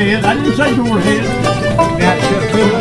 I didn't say you That's here.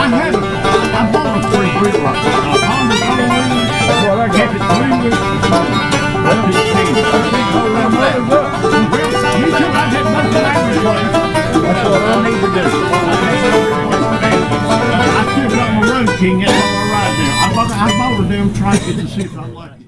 I haven't. I bought a three wheeler. I found it online. That's what I got. it three weeks. I didn't see it. I can't hold them others up. Well, you should have had both of that replaced. That's what I need to do. I still got my road king. That's all right now. I bought, I bought a damn trike to see if I like it.